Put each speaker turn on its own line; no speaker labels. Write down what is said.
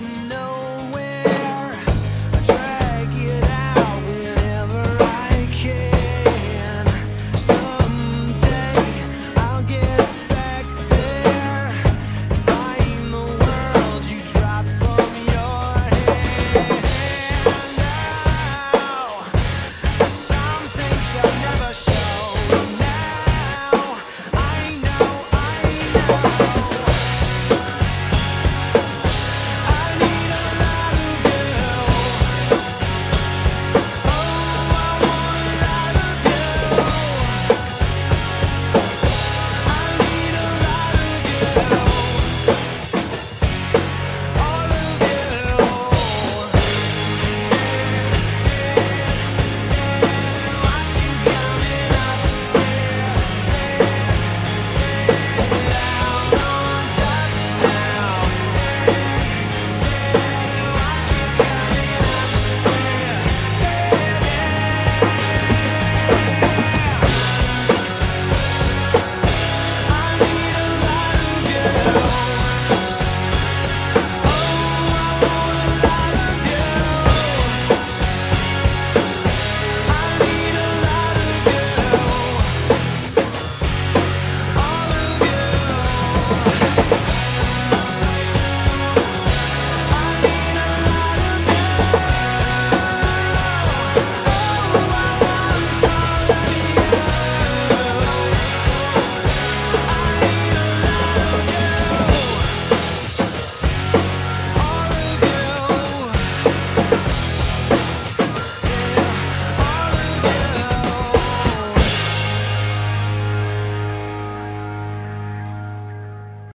didn't know when.